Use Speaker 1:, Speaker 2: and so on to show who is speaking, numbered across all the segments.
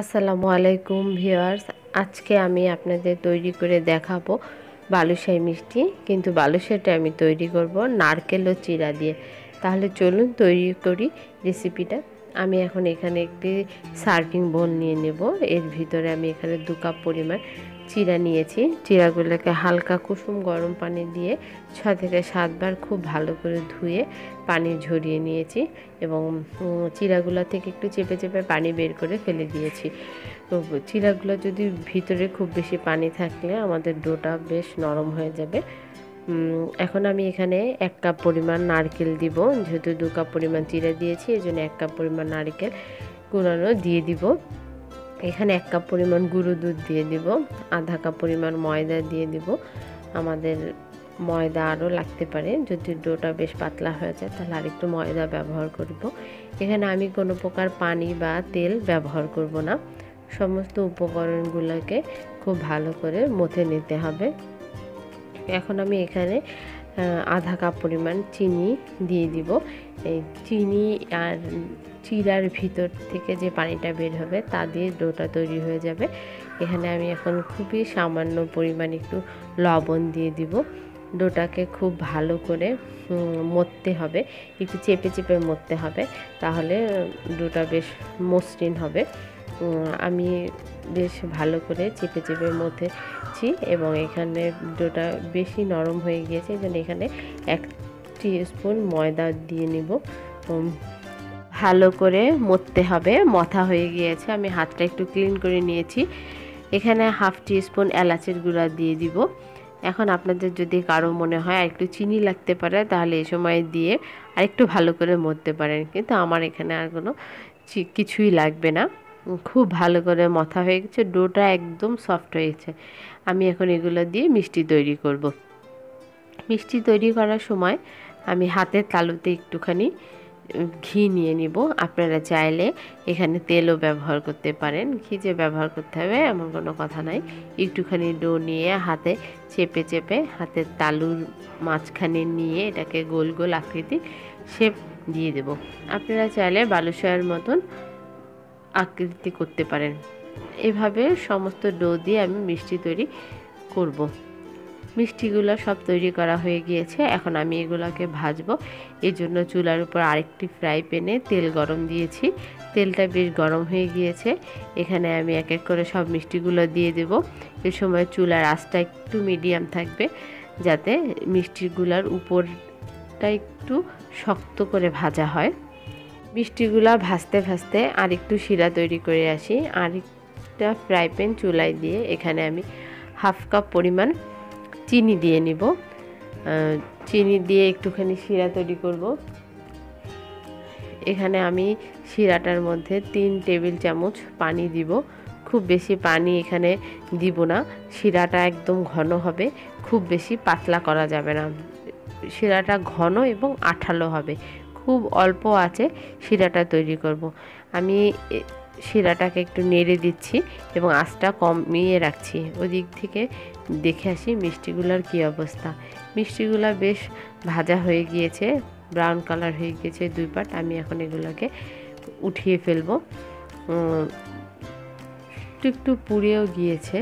Speaker 1: আসসালামু আলাইকুম ভিওয়ার্স আজকে আমি আপনাদের তৈরি করে দেখাবো বালুশাই মিষ্টি। কিন্তু বালুশাইটা আমি তৈরি করব নারকেল ও চিরা দিয়ে। তাহলে চলুন তৈরি করি রেসিপিটা। আমি এখন এখানে একটি সার্ভিং বোল নিয়ে নেব। এর ভিতরে আমি এখানে দু কাপ পরিমাণ চিরা নিয়েছি। চিরাগুলোকে হালকা কুসুম গরম পানি দিয়ে ছ থেকে সাতবার খুব ভালো করে ধুয়ে পানি ঝরিয়ে নিয়েছি এবং চিরাগুলো থেকে একটু চেপে চেপে পানি বের করে ফেলে দিয়েছি। তো চিরাগুলো যদি ভিতরে খুব বেশি পানি থাকলে আমাদের ডোটা বেশ নরম হয়ে যাবে। এখন আমি এখানে এক কাপ পরিমাণ নারকেল দিব, যেহেতু দু কাপ পরিমাণ চিরা দিয়েছি এই জন্য এক কাপ পরিমাণ নারকেল কুড়ানো দিয়ে দিব। এখানে এক কাপ পরিমাণ গুঁড়ো দুধ দিয়ে দিব, আধা কাপ পরিমাণ ময়দা দিয়ে দিব। আমাদের ময়দা আরও লাগতে পারে, যদি ডোটা বেশ পাতলা হয়ে যায় তাহলে আরেকটু ময়দা ব্যবহার করব। এখানে আমি কোনো প্রকার পানি বা তেল ব্যবহার করব না, সমস্ত উপকরণগুলোকে খুব ভালো করে মথে নিতে হবে। এখন আমি এখানে আধা কাপ পরিমাণ চিনি দিয়ে দিব। এই চিনি আর চিরার ভিতর থেকে যে পানিটা বের হবে, তা দিয়ে ডোটা তৈরি হয়ে যাবে। এখানে আমি এখন খুবই সামান্য পরিমাণ একটু লবণ দিয়ে দিব। ডোটাকে খুব ভালো করে মরতে হবে, একটু চেপে চেপে মরতে হবে, তাহলে ডোটা বেশ মসৃণ হবে। আমি বেশ ভালো করে চেপে চেপে মতেছি এবং এখানে ডোটা বেশি নরম হয়ে গিয়েছে, এই এখানে এক স্পুন ময়দা দিয়ে নিব। ভালো করে মরতে হবে, মথা হয়ে গিয়েছে, আমি হাতটা একটু ক্লিন করে নিয়েছি। এখানে হাফ টি স্পুন এলাচের গুঁড়া দিয়ে দিব। এখন আপনাদের যদি কারও মনে হয় আর একটু চিনি লাগতে পারে, তাহলে এই সময় দিয়ে আর একটু ভালো করে মরতে পারেন, কিন্তু আমার এখানে আর কোনো কিছুই লাগবে না। খুব ভালো করে মথা হয়ে গেছে, ডোটা একদম সফট হয়েছে। আমি এখন এগুলো দিয়ে মিষ্টি তৈরি করব। মিষ্টি তৈরি করার সময় আমি হাতের তালুতে একটুখানি ঘি নিয়ে নিব। আপনারা চাইলে এখানে তেলও ব্যবহার করতে পারেন। ঘি যে ব্যবহার করতে হবে এমন কোনো কথা নাই। একটুখানি ডো নিয়ে হাতে চেপে চেপে হাতের তালুর মাঝখানে নিয়ে এটাকে গোল গোল আকৃতি শেপ দিয়ে দেব। আপনারা চাইলে বালুশায়ের মতন আকৃতি করতে পারেন। এভাবে সমস্ত ডো দিয়ে আমি মিষ্টি তৈরি করব। মিষ্টিগুলো সব তৈরি করা হয়ে গিয়েছে। এখন আমি এগুলোকে ভাজবো। এই জন্য চুলার উপর আরেকটি ফ্রাই প্যানে তেল গরম দিয়েছি। তেলটা বেশ গরম হয়ে গিয়েছে। এখানে আমি এক এক করে সব মিষ্টিগুলো দিয়ে দেব। এ সময় চুলার আঁচটা একটু মিডিয়াম থাকবে যাতে মিষ্টিগুলার উপরটা একটু শক্ত করে ভাজা হয়। মিষ্টিগুলা ভাজতে ভাজতে আরেকটু শিরা তৈরি করে আসি। আরেকটা ফ্রাই প্যান চুলায় দিয়ে এখানে আমি হাফ কাপ পরিমাণ চিনি দিয়ে নিব। চিনি দিয়ে একটুখানি শিরা তৈরি করব। এখানে আমি শিরাটার মধ্যে তিন টেবিল চামচ পানি দিব। খুব বেশি পানি এখানে দিব না। শিরাটা একদম ঘন হবে। খুব বেশি পাতলা করা যাবে না। শিরাটা ঘন এবং আঠালো হবে। খুব অল্প আছে, শিরাটা তৈরি করব। আমি শিরাটাকে একটু নেড়ে দিচ্ছি এবং আঁচটা কমিয়ে রাখছি। ওদিক থেকে দেখে আসি মিষ্টিগুলোর কী অবস্থা। মিষ্টিগুলো বেশ ভাজা হয়ে গিয়েছে ব্রাউন কালার হয়ে গিয়েছে দুই পাট। আমি এখন এগুলোকে উঠিয়ে ফেলব। একটু একটু পুড়েও গিয়েছে।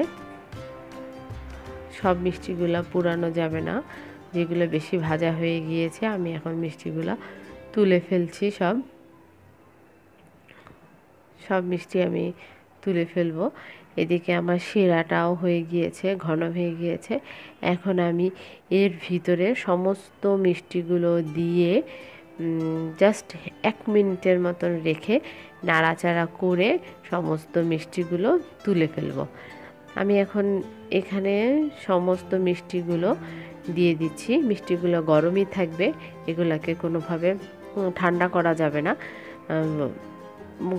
Speaker 1: সব মিষ্টিগুলো পুরানো যাবে না। যেগুলো বেশি ভাজা হয়ে গিয়েছে, আমি এখন মিষ্টিগুলো তুলে ফেলছি সব। সব মিষ্টি আমি তুলে ফেলব। এদিকে আমার শিরাটাও হয়ে গিয়েছে, ঘন হয়ে গিয়েছে। এখন আমি এর ভিতরে সমস্ত মিষ্টিগুলো দিয়ে জাস্ট এক মিনিটের মতন রেখে নাড়াচাড়া করে সমস্ত মিষ্টিগুলো তুলে ফেলব। আমি এখন এখানে সমস্ত মিষ্টিগুলো দিয়ে দিচ্ছি। মিষ্টিগুলো গরমই থাকবে, এগুলাকে কোনোভাবে ঠান্ডা করা যাবে না।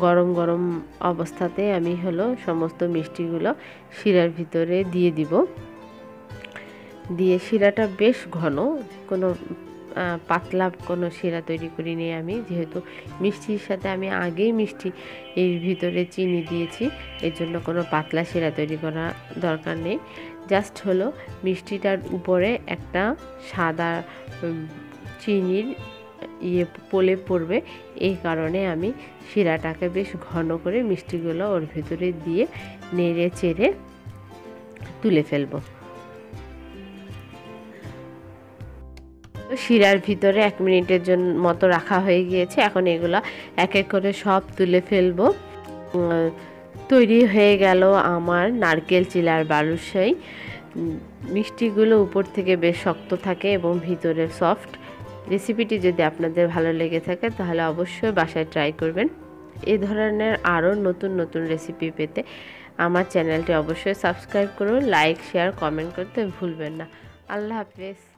Speaker 1: গরম গরম অবস্থাতে আমি হলো সমস্ত মিষ্টিগুলো শিরার ভিতরে দিয়ে দিব। দিয়ে শিরাটা বেশ ঘন, কোনো পাতলা কোনো শিরা তৈরি করি নি আমি। যেহেতু মিষ্টির সাথে আমি আগেই মিষ্টি এর ভিতরে চিনি দিয়েছি, এর জন্য কোনো পাতলা শিরা তৈরি করা দরকার নেই। জাস্ট হলো মিষ্টিটার উপরে একটা সাদা চিনির ইয়ে পোলে পড়বে। এই কারণে আমি শিরাটাকে বেশ ঘন করে মিষ্টিগুলো ওর ভিতরে দিয়ে নেড়ে চেড়ে তুলে ফেলব। শিরার ভিতরে এক মিনিটের জন্য মতো রাখা হয়ে গিয়েছে। এখন এগুলো এক এক করে সব তুলে ফেলব। তৈরি হয়ে গেল আমার নারকেল চিলার বালুশাই। মিষ্টিগুলো উপর থেকে বেশ শক্ত থাকে এবং ভিতরে সফট। রেসিপিটি যদি আপনাদের ভালো লেগে থাকে, তাহলে অবশ্যই বাসায় ট্রাই করবেন। এই ধরনের আরও নতুন নতুন রেসিপি পেতে আমার চ্যানেলটি অবশ্যই সাবস্ক্রাইব করুন, লাইক, শেয়ার, কমেন্ট করতে ভুলবেন না। আল্লাহ হাফেজ।